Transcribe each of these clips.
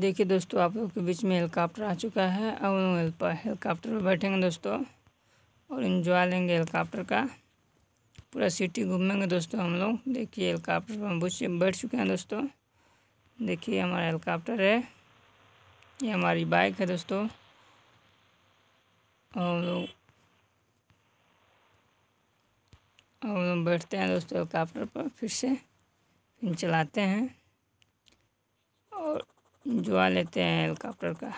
देखिए दोस्तों, आप लोग के बीच में हेलीकॉप्टर आ चुका है। अब हेलीकॉप्टर पर बैठेंगे दोस्तों और इन्जॉय लेंगे हेलीकॉप्टर का। पूरा सिटी घूमेंगे दोस्तों हम लोग। देखिए हेलीकॉप्टर पर हम बैठ चुके हैं दोस्तों। देखिए हमारा हेलीकॉप्टर है। ये हमारी बाइक है दोस्तों। हम लोग हम लोग बैठते हैं दोस्तों हेलीकॉप्टर पर फिर से। फिर चलाते हैं। और इंजॉय लेते हैं हेलीकॉप्टर का।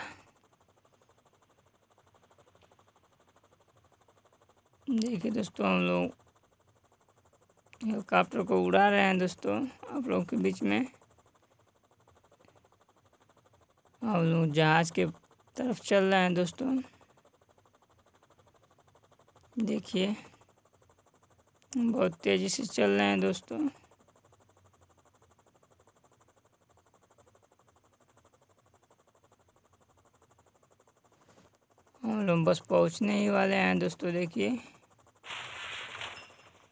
देखिए दोस्तों, हम लोग हेलीकॉप्टर को उड़ा रहे हैं दोस्तों, आप लोगों के बीच में। हम लोग जहाज़ के तरफ़ चल रहे हैं दोस्तों। देखिए बहुत तेज़ी से चल रहे हैं दोस्तों। हम बस पहुँचने ही वाले हैं दोस्तों, देखिए।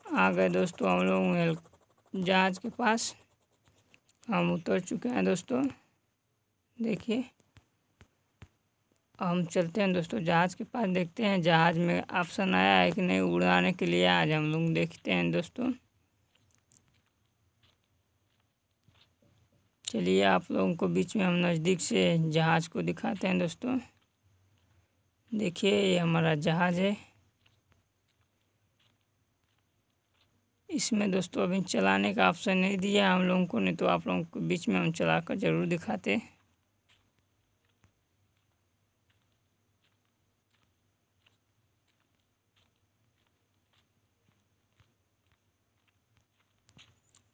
आ गए दोस्तों हम लोग जहाज़ के पास। हम उतर चुके हैं दोस्तों, देखिए। हम चलते हैं दोस्तों जहाज़ के पास, देखते हैं जहाज़ में ऑप्शन आया है कि नहीं उड़ाने के लिए। आज हम लोग देखते हैं दोस्तों। चलिए आप लोगों को बीच में हम नज़दीक से जहाज़ को दिखाते हैं दोस्तों। देखिए, ये हमारा जहाज़ है। इसमें दोस्तों, अभी चलाने का ऑप्शन नहीं दिया हम लोगों को, नहीं तो आप लोगों को बीच में हम चला कर ज़रूर दिखाते।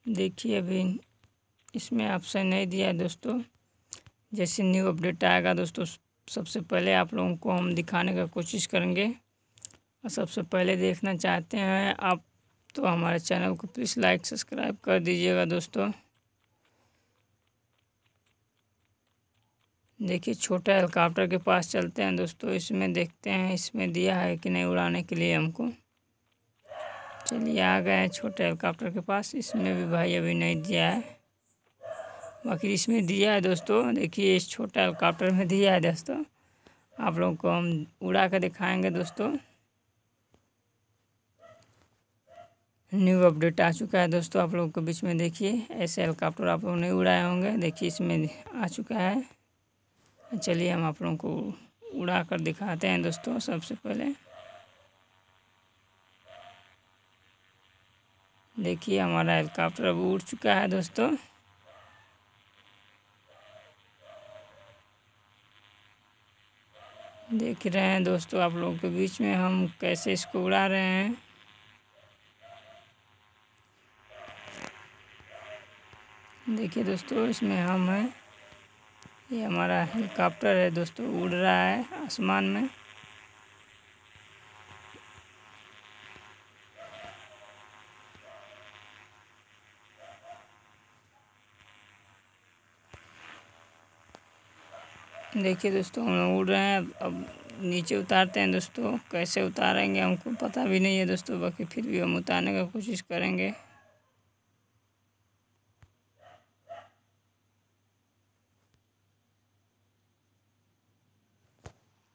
देखिए, अभी इसमें ऑप्शन नहीं दिया है दोस्तों। जैसे न्यू अपडेट आएगा दोस्तों सबसे पहले आप लोगों को हम दिखाने का कोशिश करेंगे। और सबसे पहले देखना चाहते हैं आप तो हमारे चैनल को प्लीज़ लाइक, सब्सक्राइब कर दीजिएगा दोस्तों। देखिए, छोटा हेलीकॉप्टर के पास चलते हैं दोस्तों। इसमें देखते हैं, इसमें दिया है कि नहीं उड़ाने के लिए हमको। चलिए, आ गए हैं छोटे हेलीकॉप्टर के पास। इसमें भी भाई अभी नहीं दिया है। बाकी इसमें दिया है दोस्तों, देखिए इस छोटा हेलीकॉप्टर में दिया है दोस्तों। आप लोगों को हम उड़ा कर दिखाएँगे दोस्तों। न्यू अपडेट आ चुका है दोस्तों, आप लोगों के बीच में देखिए, ऐसे हेलीकॉप्टर आप लोग नहीं उड़ाए होंगे। देखिए इसमें आ चुका है। चलिए हम आप लोगों को उड़ा कर दिखाते हैं दोस्तों सबसे पहले। देखिए हमारा हेलीकॉप्टर अब उड़ चुका है दोस्तों। देख रहे हैं दोस्तों आप लोगों के बीच में हम कैसे इसको उड़ा रहे हैं। देखिए दोस्तों, इसमें हम हैं। ये हमारा हेलीकॉप्टर है दोस्तों, उड़ रहा है आसमान में। देखिए दोस्तों, हम लोग उड़ रहे हैं। अब नीचे उतारते हैं दोस्तों, कैसे उतारेंगे हमको पता भी नहीं है दोस्तों, बाकी फिर भी हम उतारने का कोशिश करेंगे।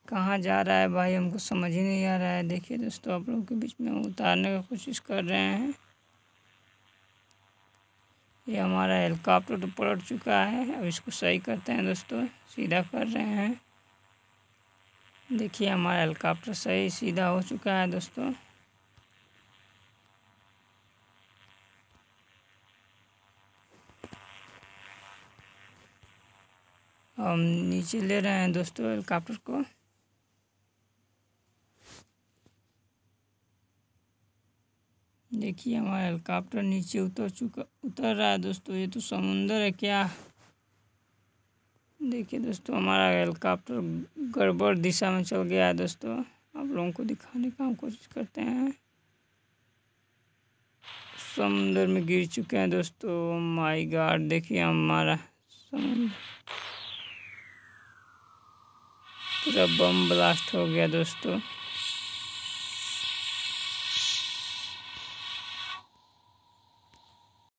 कहाँ जा रहा है भाई, हमको समझ ही नहीं आ रहा है। देखिए दोस्तों, आप लोगों के बीच में हम उतारने का कोशिश कर रहे हैं। ये हमारा हेलीकॉप्टर तो पलट चुका है। अब इसको सही करते हैं दोस्तों, सीधा कर रहे हैं। देखिए हमारा हेलीकॉप्टर सही सीधा हो चुका है दोस्तों। हम नीचे ले रहे हैं दोस्तों हेलीकॉप्टर को। देखिए हमारा हेलीकॉप्टर नीचे उतर चुका, उतर रहा है दोस्तों, ये तो समुंदर है क्या? देखिए दोस्तों, हमारा हेलीकॉप्टर गड़बड़ दिशा में चल गया है दोस्तों। आप लोगों को दिखाने का हम कोशिश करते हैं। समुंदर में गिर चुके हैं दोस्तों। माय गॉड देखिए हमारा समुंदर। पूरा बम ब्लास्ट हो गया दोस्तों।